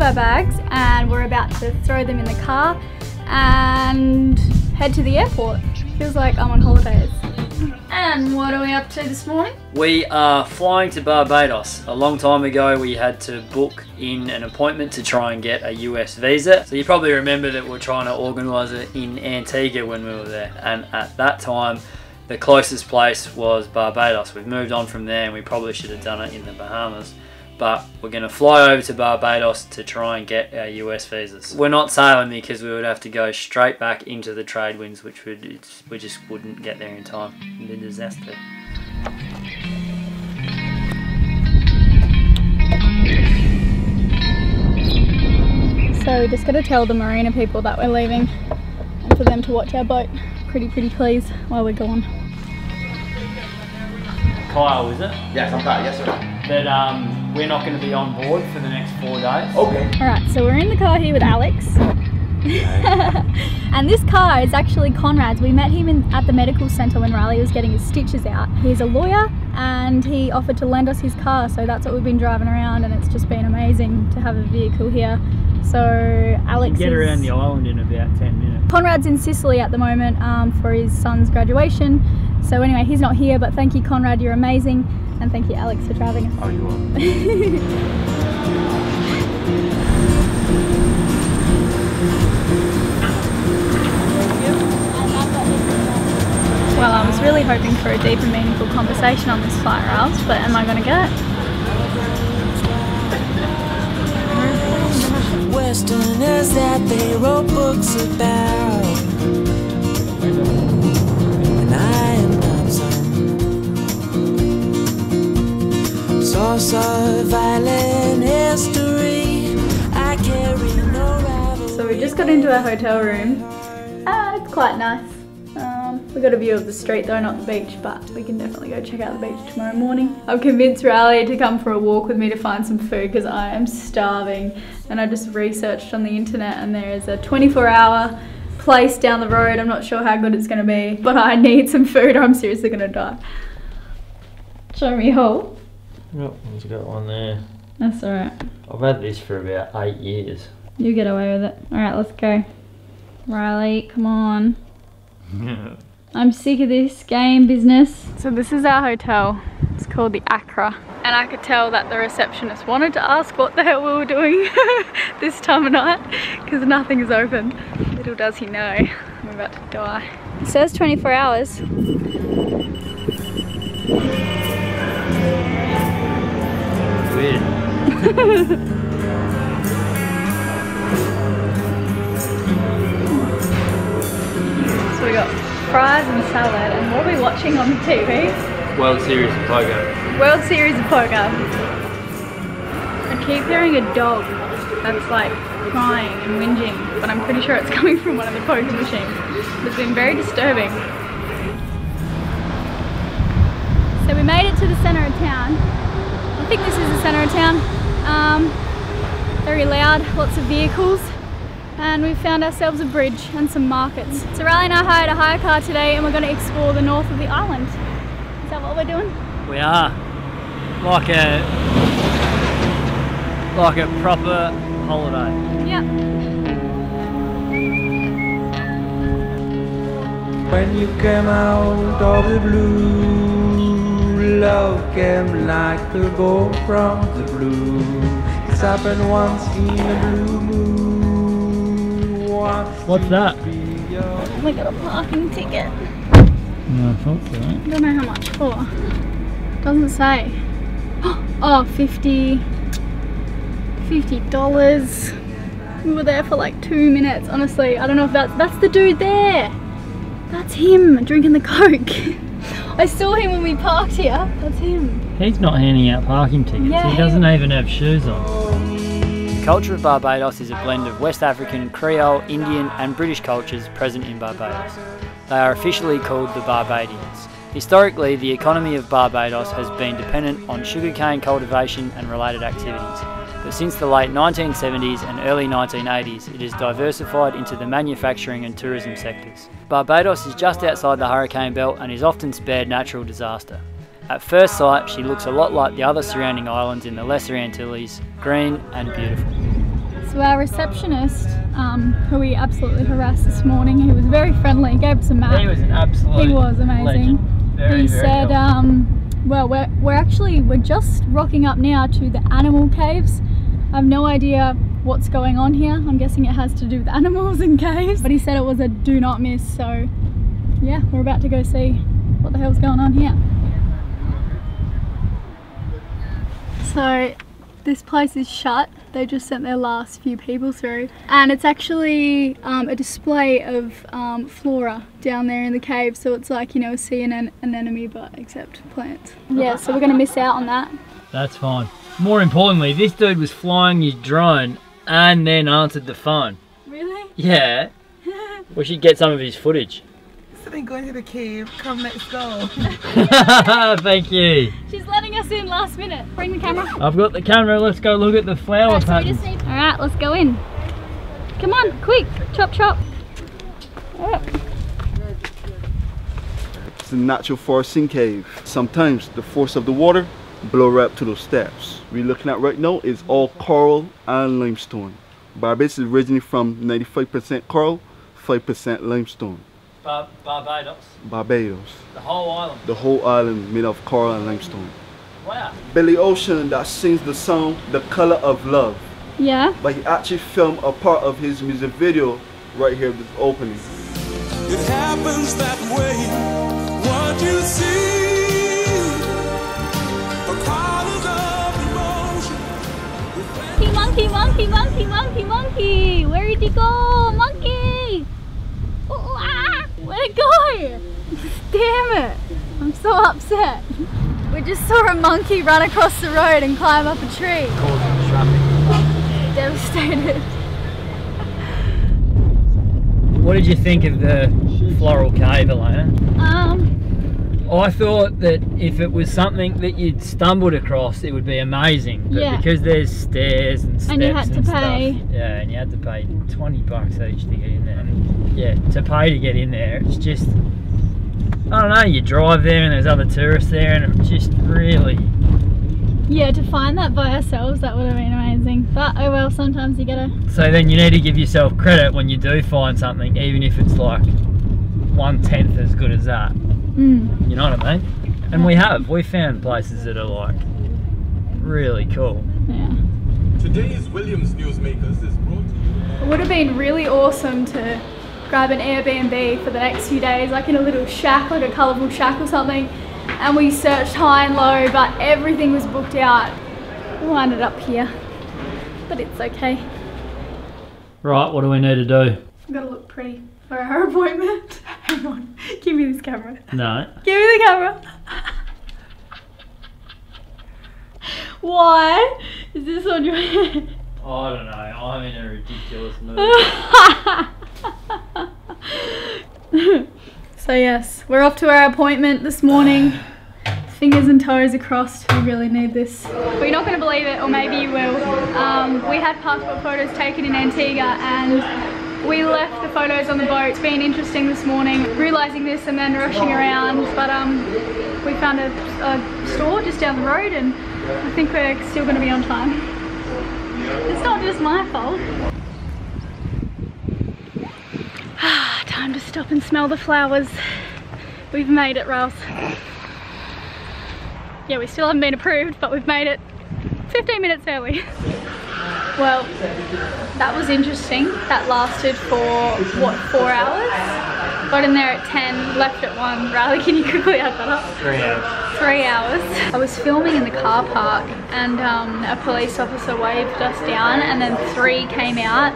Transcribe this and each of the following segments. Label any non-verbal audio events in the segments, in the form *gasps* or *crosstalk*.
of our bags and we're about to throw them in the car and head to the airport. Feels like I'm on holidays. And what are we up to this morning? We are flying to Barbados. A long time ago, we had to book in an appointment to try and get a US visa. So you probably remember that we are trying to organise it in Antigua when we were there. And at that time, the closest place was Barbados. We've moved on from there and we probably should have done it in the Bahamas but we're going to fly over to Barbados to try and get our US visas. We're not sailing because we would have to go straight back into the trade winds, which would we just wouldn't get there in time. It'd be a disaster. So we just got to tell the marina people that we're leaving and for them to watch our boat. Pretty, pretty please while we're gone. Kyle, is it? Yes, I'm Kyle. Yes, sir. That um, we're not going to be on board for the next four days. Okay. Alright, so we're in the car here with Alex. *laughs* and this car is actually Conrad's. We met him in, at the medical centre when Riley was getting his stitches out. He's a lawyer and he offered to lend us his car, so that's what we've been driving around and it's just been amazing to have a vehicle here. So Alex get is, around the island in about 10 minutes. Conrad's in Sicily at the moment um, for his son's graduation. So anyway, he's not here, but thank you Conrad, you're amazing. And thank you, Alex, for driving us. Oh, you are. *laughs* well, I was really hoping for a deep and meaningful conversation on this flight, Ralph, but am I going to get it? Westerners that they wrote books about. So we just got into our hotel room. Ah, it's quite nice. Um, we got a view of the street though, not the beach, but we can definitely go check out the beach tomorrow morning. I've convinced Riley to come for a walk with me to find some food because I am starving. And I just researched on the internet and there is a 24 hour place down the road. I'm not sure how good it's gonna be, but I need some food or I'm seriously gonna die. Show me how. Yep, there's got one there. That's alright. I've had this for about eight years. You get away with it. Alright, let's go. Riley, come on. *laughs* I'm sick of this game business. So this is our hotel. It's called the Accra. And I could tell that the receptionist wanted to ask what the hell we were doing *laughs* this time of night because nothing is open. Little does he know, I'm about to die. It says 24 hours. Weird. *laughs* so we got fries and salad and what are we watching on the TV? World Series of Poker. World Series of Poker. I keep hearing a dog that's like crying and whinging, but I'm pretty sure it's *laughs* coming from one of the poker machines. It's been very disturbing. So we made it to the center of town I think this is centre of town. Um, very loud, lots of vehicles and we found ourselves a bridge and some markets. So Riley and I hired a hire car today and we're going to explore the north of the island. Is that what we're doing? We are. Like a like a proper holiday. Yep. When you came out of the blue love came like a bolt from the blue. It's happened once in a blue moon. What's that? We oh got a parking ticket. No, I thought so. I don't know how much for. Doesn't say. *gasps* Oh, 50 $50. We were there for like two minutes, honestly. I don't know if that's, that's the dude there. That's him drinking the Coke. *laughs* I saw him when we parked here. That's him. He's not handing out parking tickets. Yeah, he doesn't he... even have shoes on. The culture of Barbados is a blend of West African, Creole, Indian and British cultures present in Barbados. They are officially called the Barbadians. Historically, the economy of Barbados has been dependent on sugarcane cultivation and related activities but since the late 1970s and early 1980s it has diversified into the manufacturing and tourism sectors. Barbados is just outside the hurricane belt and is often spared natural disaster. At first sight, she looks a lot like the other surrounding islands in the Lesser Antilles, green and beautiful. So our receptionist, um, who we absolutely harassed this morning, he was very friendly, gave us a map. He was an absolute He was amazing. Very, he very said, helpful. um, well, we're, we're actually, we're just rocking up now to the animal caves. I have no idea what's going on here. I'm guessing it has to do with *laughs* animals and caves. But he said it was a do not miss, so yeah, we're about to go see what the hell's going on here. So this place is shut. They just sent their last few people through. And it's actually um, a display of um, flora down there in the cave. So it's like, you know, a sea and an anemone, but except plants. Yeah, so we're going to miss out on that. That's fine. More importantly, this dude was flying his drone and then answered the phone. Really? Yeah. *laughs* we should get some of his footage. So then going to the cave. Come, let's go. *laughs* Thank you. She's letting us in last minute. Bring the camera. I've got the camera. Let's go look at the flower Alright, so we patterns. just need... Alright, let's go in. Come on, quick. Chop, chop. It's a natural forcing cave. Sometimes the force of the water blow right up to those steps. We're looking at right now is all coral and limestone. Barbados is originally from 95% coral, 5% limestone. Bar- Barbados. Barbados, The whole island. the whole island made of coral and limestone. Wow. Billy Ocean that sings the song The Color of Love. Yeah. But he actually filmed a part of his music video right here this opening. It happens that way. What you see, the colors of emotion. Monkey, monkey, monkey, monkey, monkey, monkey. Where did he go? Monkey. Oh, oh, ah. Where'd it go? *laughs* Damn it. I'm so upset. We just saw a monkey run across the road and climb up a tree. Causing traffic. Devastated. What did you think of the floral cave, Elayna? Um, I thought that if it was something that you'd stumbled across, it would be amazing. But Yeah. because there's stairs and steps And you had to stuff- pay. yeah, and you had to pay 20 bucks each to get in there. And yeah, to pay to get in there, it's just, I don't know, you drive there and there's other tourists there and it's just really, yeah, to find that by ourselves, that would have been amazing. But oh well, sometimes you gotta. so then you need to give yourself credit when you do find something, even if it's like one tenth as good as that. Mm. You know what I mean? And we have. We found places that are like really cool. Yeah. Today's Williams Newsmakers is brought to you. It would have been really awesome to grab an Airbnb for the next few days, like in a little shack, like a colourful shack or something. And we searched high and low, but everything was booked out. We ended up here, but it's okay. Right, what do we need to do? I've got to look pretty for our *laughs* appointment. Hang on, give me this camera. No. Give me the camera. Why is this on your *laughs* head? I don't know. I'm in a ridiculous mood. *laughs* so yes, we're off to our appointment this morning. *sighs* Fingers and toes are crossed. We really need this. But you're not going to believe it, or maybe you will. Um, we had passport photos taken in Antigua, and we left the photos on the boat. It's been interesting this morning, realizing this and then rushing around. But um, we found a, a store just down the road, and I think we're still going to be on time. It's not just my fault. *sighs* *sighs* Time to stop and smell the flowers. We've made it, Ralph. Yeah, we still haven't been approved, but we've made it 15 minutes early. Well, that was interesting. That lasted for, what, four hours? Got in there at 10, left at 1. Riley, can you *laughs* quickly add that up? Three hours. three hours. I was filming in the car park and um, a police officer waved us down and then three came out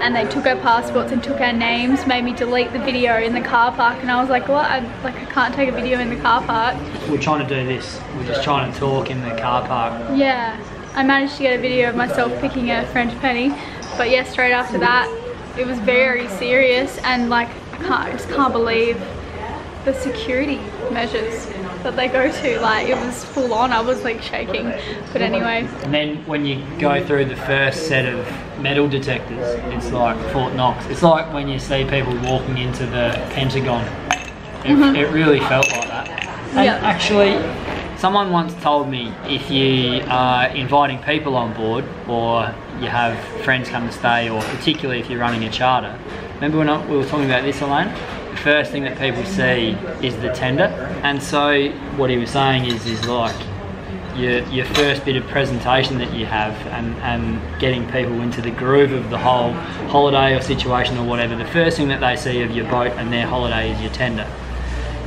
and they took our passports and took our names, made me delete the video in the car park and I was like, what? I, like I can't take a video in the car park. We're trying to do this. We're just trying to talk in the car park. Yeah, I managed to get a video of myself picking a French penny but yeah, straight after that it was very serious and like I, can't, I just can't believe the security measures that they go to like it was full on I was like shaking but anyway And then when you go through the first set of metal detectors, it's like Fort Knox. It's like when you see people walking into the Pentagon. It, mm-hmm. it really felt like that. And Yeah. actually, Someone once told me if you are inviting people on board or you have friends come to stay or particularly if you're running a charter, remember when I, we were talking about this, Elaine? The first thing that people see is the tender. And so what he was saying is, is like, your, your first bit of presentation that you have and, and getting people into the groove of the whole holiday or situation or whatever, the first thing that they see of your boat and their holiday is your tender.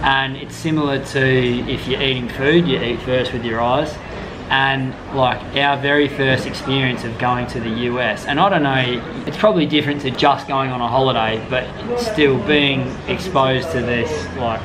And it's similar to if you're eating food, you eat first with your eyes. And like our very first experience of going to the US, and I don't know, it's probably different to just going on a holiday, but still being exposed to this like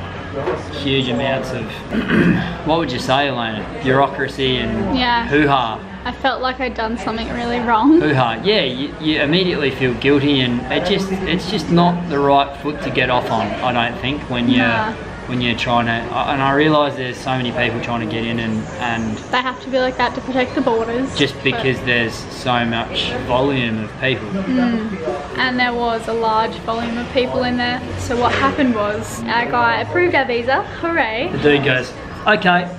huge amounts of *clears throat* what would you say, Elayna? Bureaucracy and Yeah. hoo-ha. I felt like I'd done something really wrong. *laughs* Hoo-ha. Yeah, you, you immediately feel guilty, and it just it's just not the right foot to get off on. I don't think when you're Nah. When you're trying to. And I realise there's so many people trying to get in, and and They have to be like that to protect the borders. just because there's so much volume of people. and there was a large volume of people in there. So what happened was our guy approved our visa. Hooray! The dude goes, okay,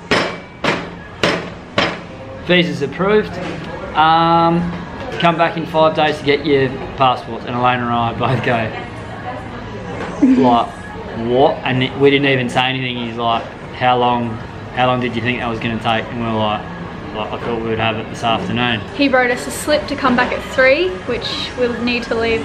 visa's approved. Um, come back in five days to get your passports. And Elayna and I both go, *laughs* like, what? And we didn't even say anything. He's like, how long? How long did you think that was going to take? And we we're like, like, I thought we would have it this afternoon. He wrote us a slip to come back at three, which we'll need to leave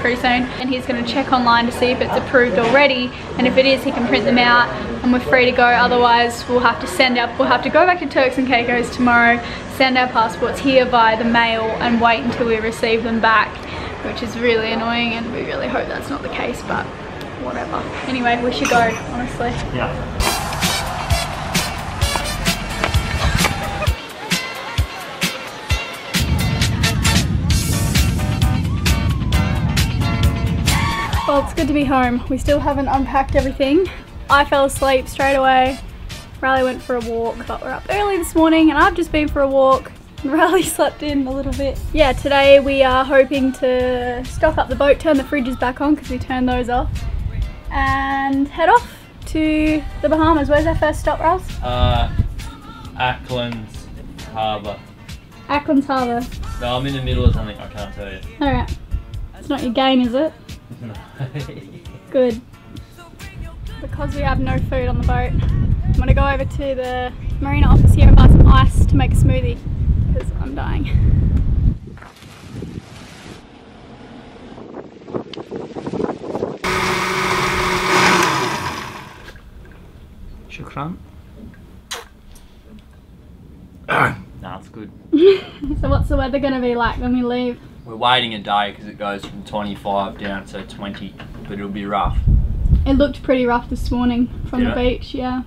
pretty soon. And he's going to check online to see if it's approved already. And if it is, he can print them out, and we're free to go. Otherwise, we'll have to send our, we'll have to go back to Turks and Caicos tomorrow, send our passports here via the mail, and wait until we receive them back, which is really annoying. And we really hope that's not the case, but whatever. Anyway, we should go. Honestly. Yeah. Well, it's good to be home. We still haven't unpacked everything. I fell asleep straight away. Riley went for a walk, but we're up early this morning and I've just been for a walk. *laughs* Riley slept in a little bit. Yeah, today we are hoping to stock up the boat, turn the fridges back on because we turned those off, and head off to the Bahamas. Where's our first stop, Ross? Uh, Acklands Harbour. Acklands Harbour. No, I'm in the middle of something. I can't tell you. Alright. It's not your game, is it? No. *laughs* Good. Because we have no food on the boat, I'm gonna go over to the marina office here and buy some ice to make a smoothie because I'm dying. Shukran. nah, it's good. *laughs* So what's the weather gonna be like when we leave? We're waiting a day because it goes from 25 down to 20, but it'll be rough. It looked pretty rough this morning from Yeah. the beach, yeah.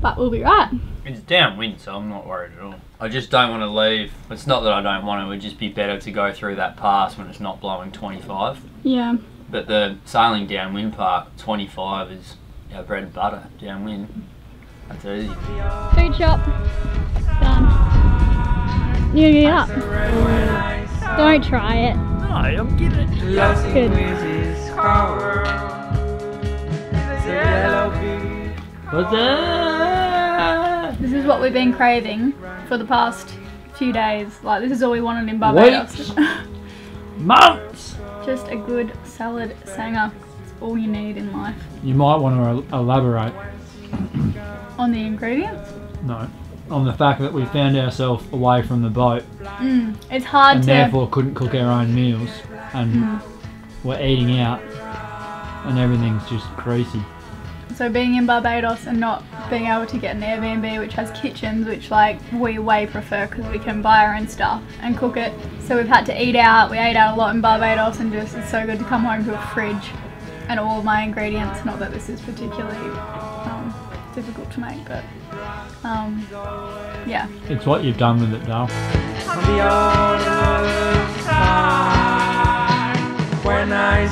But we'll be right. It's downwind, so I'm not worried at all. I just don't want to leave. It's not that I don't want to. It would just be better to go through that pass when it's not blowing 25. Yeah. But the sailing downwind part, 25 is our bread and butter downwind. That's easy. Food shop. Done. You get up? Don't try it. No, I'm getting it. Good. What's that? This is what we've been craving for the past few days. Like this is all we wanted in Barbados. *laughs* Months! Just a good salad sanger. It's all you need in life. You might want to elaborate, On the ingredients? no, on the fact that we found ourselves away from the boat Mm, it's hard and to. therefore couldn't cook our own meals and we're eating out and everything's just greasy. So being in Barbados and not being able to get an Airbnb which has kitchens, which like we way prefer because we can buy our own stuff and cook it. So we've had to eat out. We ate out a lot in Barbados and just it's so good to come home to a fridge and all my ingredients. Not that this is particularly difficult to make, but um, yeah. It's what you've done with it now. When I